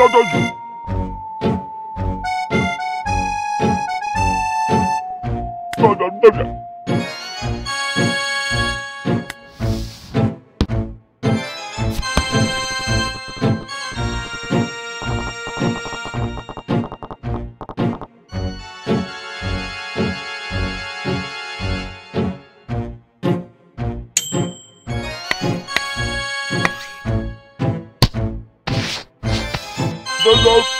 なだぞただ Hello.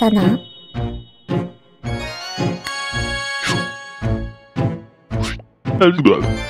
在哪？哎呦！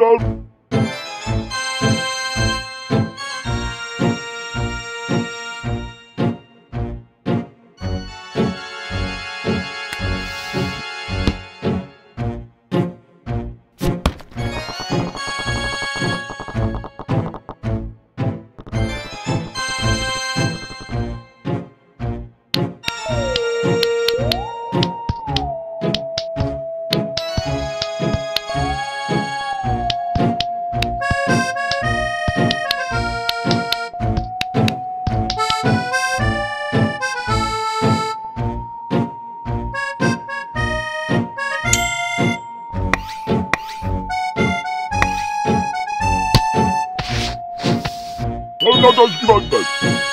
lọ́rùn. Tornadoz gibi atlar.